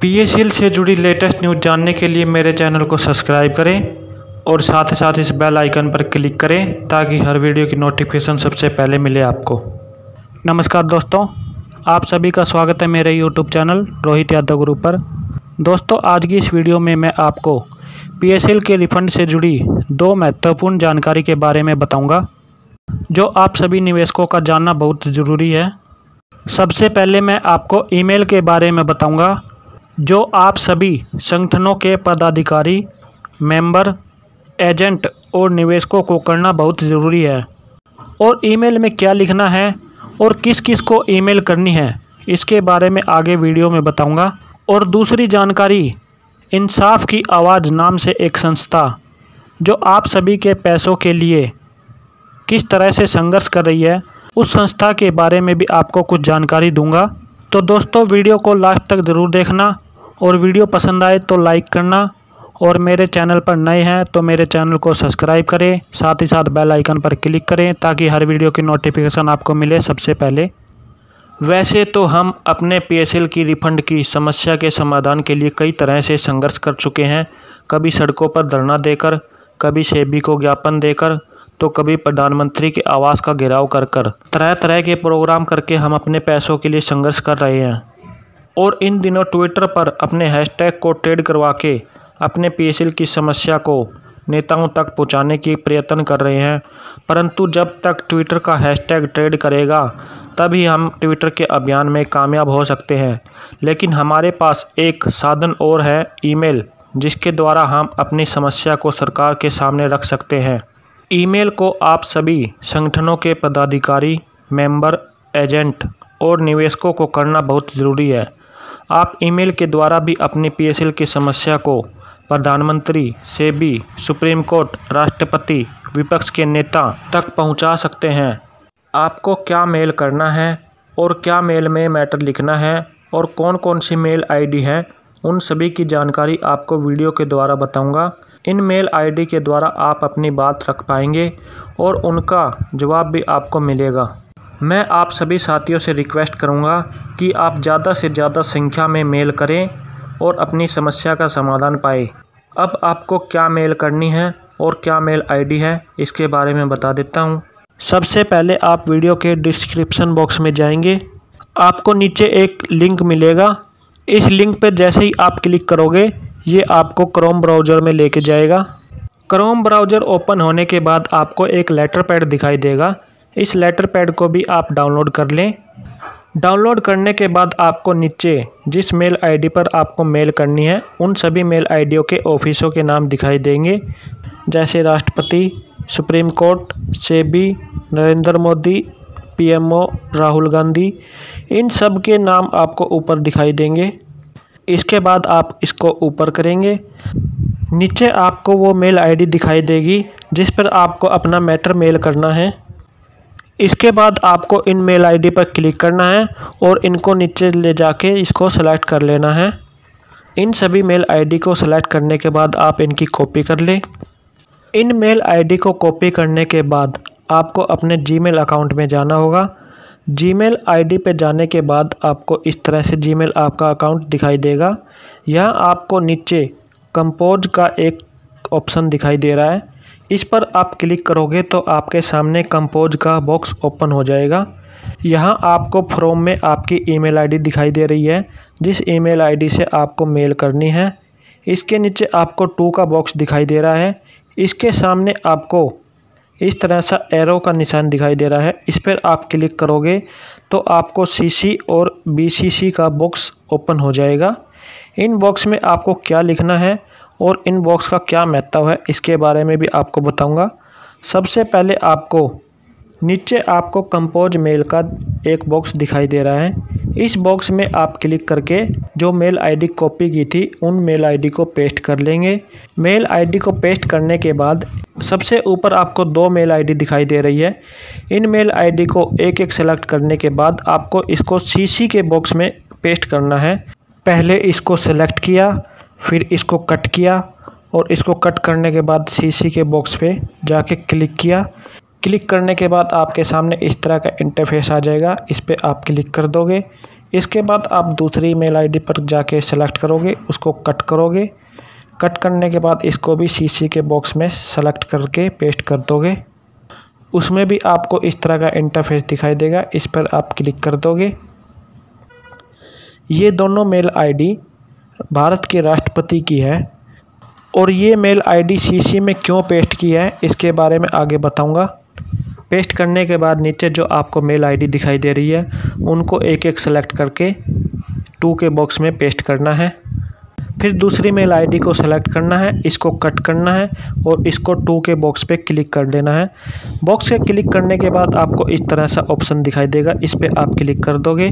PSL से जुड़ी latest news जानने के लिए मेरे चैनल को सब्सक्राइब करें और साथ ही साथ इस बेल आइकन पर क्लिक करें ताकि हर वीडियो की नोटिफिकेशन सबसे पहले मिले आपको। नमस्कार दोस्तों, आप सभी का स्वागत है मेरे यूट्यूब चैनल रोहित यादव गुरु पर। दोस्तों, आज की इस वीडियो में मैं आपको पीएसएल के रिफंड से जुड़ी दो महत्वपूर्ण जानकारी के बारे में बताऊँगा, जो आप सभी निवेशकों का जानना बहुत ज़रूरी है। सबसे पहले मैं आपको ईमेल के बारे में बताऊँगा जो आप सभी संगठनों के पदाधिकारी, मेंबर, एजेंट और निवेशकों को करना बहुत ज़रूरी है। और ईमेल में क्या लिखना है और किस किस को ईमेल करनी है, इसके बारे में आगे वीडियो में बताऊँगा। और दूसरी जानकारी, इंसाफ की आवाज़ नाम से एक संस्था, जो आप सभी के पैसों के लिए किस तरह से संघर्ष कर रही है, उस संस्था के बारे में भी आपको कुछ जानकारी दूँगा। तो दोस्तों, वीडियो को लास्ट तक ज़रूर देखना। और वीडियो पसंद आए तो लाइक करना। और मेरे चैनल पर नए हैं तो मेरे चैनल को सब्सक्राइब करें। साथ ही साथ बेल आइकन पर क्लिक करें ताकि हर वीडियो की नोटिफिकेशन आपको मिले सबसे पहले। वैसे तो हम अपने पीएसएल की रिफंड की समस्या के समाधान के लिए कई तरह से संघर्ष कर चुके हैं। कभी सड़कों पर धरना देकर, कभी सेबी को ज्ञापन देकर तो कभी प्रधानमंत्री के आवास का घेराव कर कर। तरह तरह के प्रोग्राम करके हम अपने पैसों के लिए संघर्ष कर रहे हैं। और इन दिनों ट्विटर पर अपने हैशटैग को ट्रेड करवा के अपने पीएसएल की समस्या को नेताओं तक पहुँचाने की प्रयत्न कर रहे हैं। परंतु जब तक ट्विटर का हैशटैग ट्रेड करेगा, तभी हम ट्विटर के अभियान में कामयाब हो सकते हैं। लेकिन हमारे पास एक साधन और है ईमेल, जिसके द्वारा हम अपनी समस्या को सरकार के सामने रख सकते हैं। ईमेल को आप सभी संगठनों के पदाधिकारी, मेंबर, एजेंट और निवेशकों को करना बहुत ज़रूरी है। आप ईमेल के द्वारा भी अपनी पीएसएल की समस्या को प्रधानमंत्री सेबी सुप्रीम कोर्ट, राष्ट्रपति विपक्ष के नेता तक पहुँचा सकते हैं। आपको क्या मेल करना है और क्या मेल में मैटर लिखना है और कौन कौन सी मेल आईडी है, उन सभी की जानकारी आपको वीडियो के द्वारा बताऊँगा। इन मेल आईडी के द्वारा आप अपनी बात रख पाएँगे और उनका जवाब भी आपको मिलेगा। मैं आप सभी साथियों से रिक्वेस्ट करूँगा कि आप ज़्यादा से ज़्यादा संख्या में मेल करें और अपनी समस्या का समाधान पाए। अब आपको क्या मेल करनी है और क्या मेल आईडी है, इसके बारे में बता देता हूँ। सबसे पहले आप वीडियो के डिस्क्रिप्शन बॉक्स में जाएँगे। आपको नीचे एक लिंक मिलेगा। इस लिंक पर जैसे ही आप क्लिक करोगे, ये आपको क्रोम ब्राउज़र में लेके जाएगा। क्रोम ब्राउज़र ओपन होने के बाद आपको एक लेटर पैड दिखाई देगा। इस लेटर पैड को भी आप डाउनलोड कर लें। डाउनलोड करने के बाद आपको नीचे जिस मेल आईडी पर आपको मेल करनी है, उन सभी मेल आईडियों के ऑफिसों के नाम दिखाई देंगे। जैसे राष्ट्रपति, supreme court, SEBI, Narendra Modi, PMO, Rahul Gandhi, इन सब के नाम आपको ऊपर दिखाई देंगे। इसके बाद आप इसको ऊपर करेंगे। नीचे आपको वो मेल आईडी दिखाई देगी, जिस पर आपको अपना मैटर मेल करना है। इसके बाद आपको इन मेल आईडी पर क्लिक करना है और इनको नीचे ले जाके इसको सेलेक्ट कर लेना है। इन सभी मेल आईडी को सेलेक्ट करने के बाद आप इनकी कॉपी कर लें। इन मेल आईडी को कॉपी करने के बाद आपको अपने जीमेल अकाउंट में जाना होगा। जीमेल आईडी पे जाने के बाद आपको इस तरह से जीमेल आपका अकाउंट दिखाई देगा। यहाँ आपको नीचे कंपोज का एक ऑप्शन दिखाई दे रहा है। इस पर आप क्लिक करोगे तो आपके सामने कंपोज का बॉक्स ओपन हो जाएगा। यहाँ आपको फ्रॉम में आपकी ईमेल आईडी दिखाई दे रही है, जिस ईमेल आईडी से आपको मेल करनी है। इसके नीचे आपको टू का बॉक्स दिखाई दे रहा है। इसके सामने आपको इस तरह सा एरो का निशान दिखाई दे रहा है। इस पर आप क्लिक करोगे तो आपको सीसी और बीसीसी का बॉक्स ओपन हो जाएगा। इन बॉक्स में आपको क्या लिखना है? और इन बॉक्स का क्या महत्व है, इसके बारे में भी आपको बताऊँगा। सबसे पहले आपको, नीचे आपको कंपोज मेल का एक बॉक्स दिखाई दे रहा है। इस बॉक्स में आप क्लिक करके जो मेल आईडी कॉपी की थी, उन मेल आईडी को पेस्ट कर लेंगे। मेल आईडी को पेस्ट करने के बाद सबसे ऊपर आपको दो मेल आईडी दिखाई दे रही है। इन मेल आईडी को एक एक सेलेक्ट करने के बाद आपको इसको सीसी के बॉक्स में पेस्ट करना है। पहले इसको सेलेक्ट किया फिर इसको कट किया और इसको कट करने के बाद सीसी के बॉक्स पे जाके क्लिक किया। क्लिक करने के बाद आपके सामने इस तरह का इंटरफेस आ जाएगा। इस पर आप क्लिक कर दोगे। इसके बाद आप दूसरी ईमेल आईडी पर जाके सेलेक्ट करोगे, उसको कट करोगे। कट करने के बाद इसको भी सीसी के बॉक्स में सेलेक्ट करके पेस्ट कर दोगे। उसमें भी आपको इस तरह का इंटरफेस दिखाई देगा। इस पर आप क्लिक कर दोगे। ये दोनों मेल आईडी भारत के राष्ट्रपति की है। और ये मेल आईडी सीसी में क्यों पेस्ट की है, इसके बारे में आगे बताऊँगा। पेस्ट करने के बाद नीचे जो आपको मेल आईडी दिखाई दे रही है, उनको एक एक सेलेक्ट करके टू के बॉक्स में पेस्ट करना है। फिर दूसरी मेल आईडी को सेलेक्ट करना है, इसको कट करना है और इसको टू के बॉक्स पे क्लिक कर देना है। बॉक्स के क्लिक करने के बाद आपको इस तरह सा ऑप्शन दिखाई देगा, इस पर आप क्लिक कर दोगे।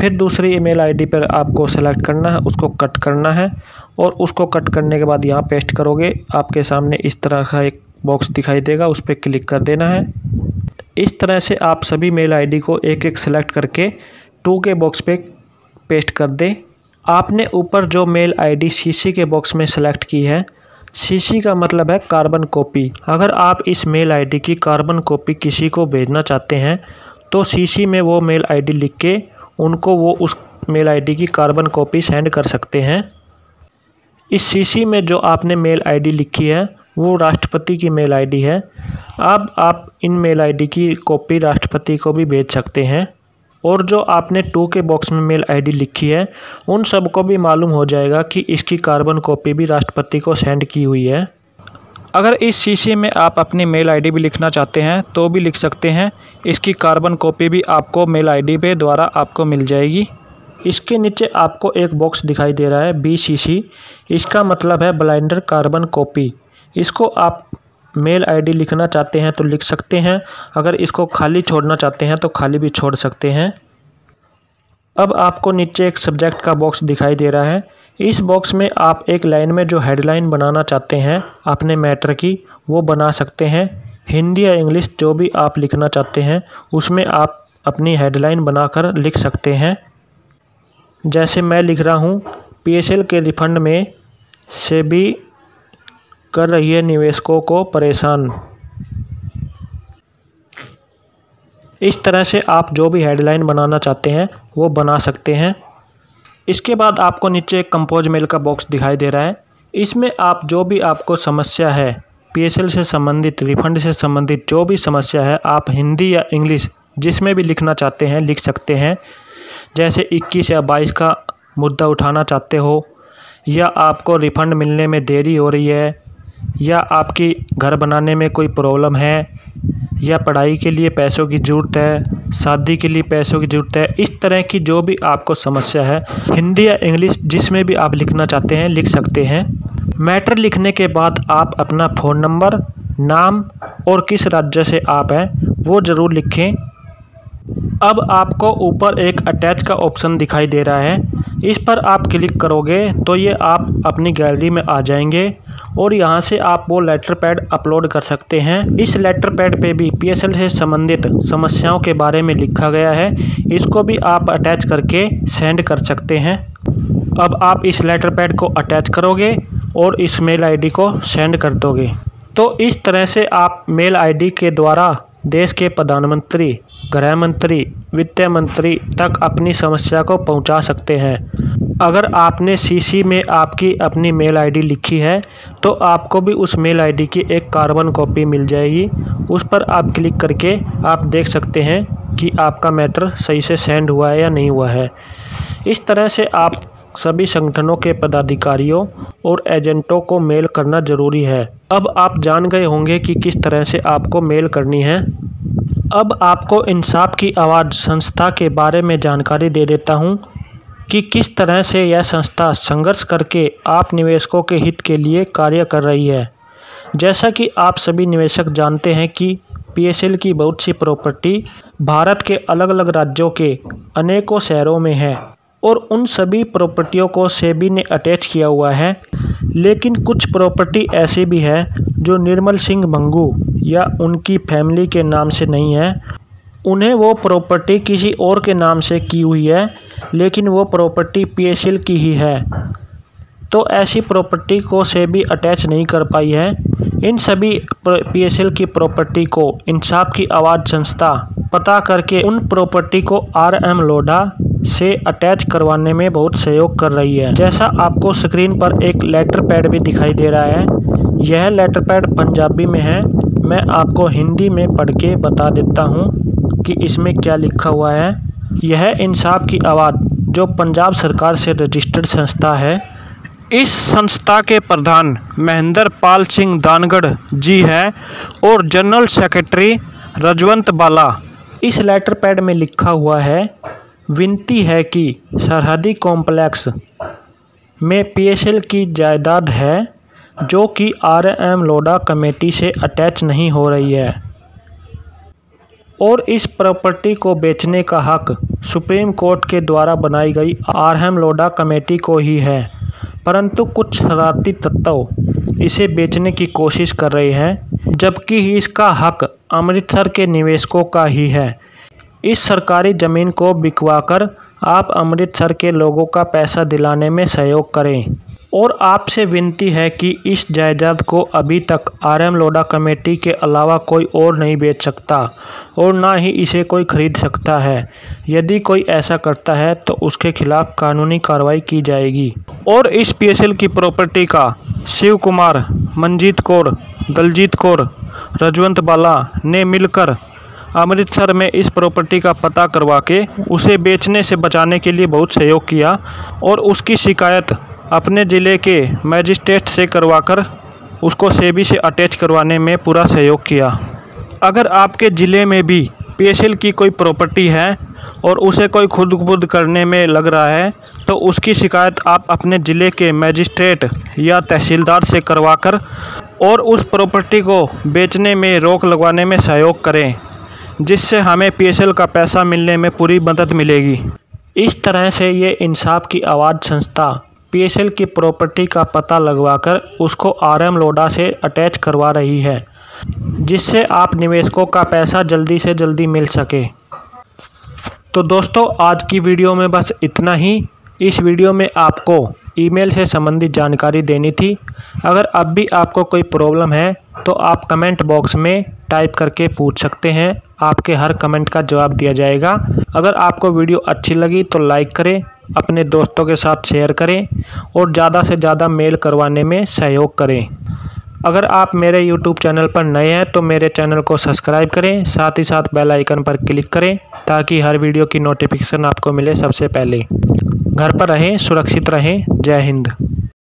फिर दूसरी ईमेल आईडी पर आपको सेलेक्ट करना है, उसको कट करना है और उसको कट करने के बाद यहाँ पेस्ट करोगे, आपके सामने इस तरह का एक बॉक्स दिखाई देगा, उस पर क्लिक कर देना है। इस तरह से आप सभी मेल आईडी को एक एक सेलेक्ट करके टू के बॉक्स पे पेस्ट कर दें। आपने ऊपर जो मेल आईडी सीसी के बॉक्स में सेलेक्ट की है सीसी का मतलब है कार्बन कॉपी। अगर आप इस मेल आईडी की कार्बन कॉपी किसी को भेजना चाहते हैं तो सीसी में वो मेल आईडी लिख के उनको वो उस मेल आईडी की कार्बन कॉपी सेंड कर सकते हैं। इस सीसी में जो आपने मेल आईडी लिखी है, वो राष्ट्रपति की मेल आईडी है। अब आप इन मेल आईडी की कॉपी राष्ट्रपति को भी भेज सकते हैं। और जो आपने टू के बॉक्स में मेल आईडी लिखी है, उन सबको भी मालूम हो जाएगा कि इसकी कार्बन कॉपी भी राष्ट्रपति को सेंड की हुई है। अगर इस शीशे में आप अपनी मेल आईडी भी लिखना चाहते हैं तो भी लिख सकते हैं। इसकी कार्बन कॉपी भी आपको मेल आईडी पे द्वारा आपको मिल जाएगी। इसके नीचे आपको एक बॉक्स दिखाई दे रहा है बी सी सी। इसका मतलब है ब्लाइंडर कार्बन कॉपी। इसको आप मेल आईडी लिखना चाहते हैं तो लिख सकते हैं। अगर इसको खाली छोड़ना चाहते हैं तो खाली भी छोड़ सकते हैं। अब आपको नीचे एक सब्जेक्ट का बॉक्स दिखाई दे रहा है। इस बॉक्स में आप एक लाइन में जो हेडलाइन बनाना चाहते हैं, अपने मैटर की, वो बना सकते हैं। हिंदी या इंग्लिश जो भी आप लिखना चाहते हैं, उसमें आप अपनी हेडलाइन बनाकर लिख सकते हैं। जैसे मैं लिख रहा हूँ, पीएसएल के रिफंड में से भी कर रही है निवेशकों को परेशान। इस तरह से आप जो भी हेडलाइन बनाना चाहते हैं, वो बना सकते हैं। इसके बाद आपको नीचे एक कंपोज मेल का बॉक्स दिखाई दे रहा है। इसमें आप जो भी आपको समस्या है, पीएसएल से संबंधित, रिफंड से संबंधित जो भी समस्या है, आप हिंदी या इंग्लिश जिसमें भी लिखना चाहते हैं, लिख सकते हैं। जैसे 21 या 22 का मुद्दा उठाना चाहते हो, या आपको रिफ़ंड मिलने में देरी हो रही है या आपकी घर बनाने में कोई प्रॉब्लम है, या पढ़ाई के लिए पैसों की ज़रूरत है, शादी के लिए पैसों की ज़रूरत है, इस तरह की जो भी आपको समस्या है, हिंदी या इंग्लिश जिसमें भी आप लिखना चाहते हैं, लिख सकते हैं। मैटर लिखने के बाद आप अपना फ़ोन नंबर, नाम और किस राज्य से आप हैं, वो ज़रूर लिखें। अब आपको ऊपर एक अटैच का ऑप्शन दिखाई दे रहा है। इस पर आप क्लिक करोगे तो ये आप अपनी गैलरी में आ जाएँगे और यहाँ से आप वो लेटर पैड अपलोड कर सकते हैं। इस लेटर पैड पे भी पीएसएल से संबंधित समस्याओं के बारे में लिखा गया है। इसको भी आप अटैच करके सेंड कर सकते हैं। अब आप इस लेटर पैड को अटैच करोगे और इस मेल आईडी को सेंड कर दोगे। तो इस तरह से आप मेल आईडी के द्वारा देश के प्रधानमंत्री गृह मंत्री वित्त मंत्री तक अपनी समस्या को पहुँचा सकते हैं। अगर आपने सीसी में आपकी अपनी मेल आईडी लिखी है तो आपको भी उस मेल आईडी की एक कार्बन कॉपी मिल जाएगी। उस पर आप क्लिक करके आप देख सकते हैं कि आपका मैटर सही से सेंड हुआ है या नहीं हुआ है। इस तरह से आप सभी संगठनों के पदाधिकारियों और एजेंटों को मेल करना ज़रूरी है। अब आप जान गए होंगे कि किस तरह से आपको मेल करनी है। अब आपको इंसाफ की आवाज़ संस्था के बारे में जानकारी दे देता हूँ कि किस तरह से यह संस्था संघर्ष करके आप निवेशकों के हित के लिए कार्य कर रही है। जैसा कि आप सभी निवेशक जानते हैं कि पीएसएल की बहुत सी प्रॉपर्टी भारत के अलग अलग राज्यों के अनेकों शहरों में है। और उन सभी प्रॉपर्टियों को सेबी ने अटैच किया हुआ है। लेकिन कुछ प्रॉपर्टी ऐसी भी है जो निर्मल सिंह मंगू या उनकी फैमिली के नाम से नहीं है। उन्हें वो प्रॉपर्टी किसी और के नाम से की हुई है, लेकिन वो प्रॉपर्टी पीएसएल की ही है। तो ऐसी प्रॉपर्टी को से भी अटैच नहीं कर पाई है। इन सभी पीएसएल की प्रॉपर्टी को, इंसाफ की आवाज़ संस्था, पता करके उन प्रॉपर्टी को आर एम लोढ़ा से अटैच करवाने में बहुत सहयोग कर रही है। जैसा आपको स्क्रीन पर एक लेटर पैड भी दिखाई दे रहा है, यह लेटर पैड पंजाबी में है। मैं आपको हिंदी में पढ़ के बता देता हूँ कि इसमें क्या लिखा हुआ है। यह इंसाफ की आवाज़, जो पंजाब सरकार से रजिस्टर्ड संस्था है। इस संस्था के प्रधान महेंद्र पाल सिंह दानगढ़ जी हैं और जनरल सेक्रेटरी रजवंत बाला। इस लेटर पैड में लिखा हुआ है, विनती है कि सरहदी कॉम्प्लेक्स में पीएसएल की जायदाद है, जो कि आरएम लोडा कमेटी से अटैच नहीं हो रही है। और इस प्रॉपर्टी को बेचने का हक सुप्रीम कोर्ट के द्वारा बनाई गई आरएम लोडा कमेटी को ही है। परंतु कुछ शरारती तत्व इसे बेचने की कोशिश कर रहे हैं, जबकि इसका हक अमृतसर के निवेशकों का ही है। इस सरकारी ज़मीन को बिकवाकर आप अमृतसर के लोगों का पैसा दिलाने में सहयोग करें। और आपसे विनती है कि इस जायदाद को अभी तक आरएम लोडा कमेटी के अलावा कोई और नहीं बेच सकता और ना ही इसे कोई खरीद सकता है। यदि कोई ऐसा करता है तो उसके खिलाफ कानूनी कार्रवाई की जाएगी। और इस पीएसएल की प्रॉपर्टी का शिव कुमार मंजीत कौर, दलजीत कौर, रजवंत बाला ने मिलकर अमृतसर में इस प्रॉपर्टी का पता करवा के उसे बेचने से बचाने के लिए बहुत सहयोग किया और उसकी शिकायत अपने ज़िले के मैजिस्ट्रेट से करवाकर उसको सेबी से अटैच करवाने में पूरा सहयोग किया। अगर आपके ज़िले में भी पीएसएल की कोई प्रॉपर्टी है और उसे कोई खुद खुद करने में लग रहा है तो उसकी शिकायत आप अपने ज़िले के मैजिस्ट्रेट या तहसीलदार से करवाकर और उस प्रॉपर्टी को बेचने में, रोक लगवाने में सहयोग करें, जिससे हमें पीएसएल का पैसा मिलने में पूरी मदद मिलेगी। इस तरह से ये इंसाफ की आवाज़ संस्था पीएसएल की प्रॉपर्टी का पता लगवाकर उसको आरएम लोडा से अटैच करवा रही है, जिससे आप निवेशकों का पैसा जल्दी से जल्दी मिल सके। तो दोस्तों, आज की वीडियो में बस इतना ही। इस वीडियो में आपको ईमेल से संबंधित जानकारी देनी थी। अगर अब भी आपको कोई प्रॉब्लम है तो आप कमेंट बॉक्स में टाइप करके पूछ सकते हैं। आपके हर कमेंट का जवाब दिया जाएगा। अगर आपको वीडियो अच्छी लगी तो लाइक करें। अपने दोस्तों के साथ शेयर करें और ज़्यादा से ज़्यादा मेल करवाने में सहयोग करें। अगर आप मेरे यूट्यूब चैनल पर नए हैं तो मेरे चैनल को सब्सक्राइब करें, साथ ही साथ बेल आइकन पर क्लिक करें, ताकि हर वीडियो की नोटिफिकेशन आपको मिले सबसे पहले। घर पर रहें, सुरक्षित रहें। जय हिंद।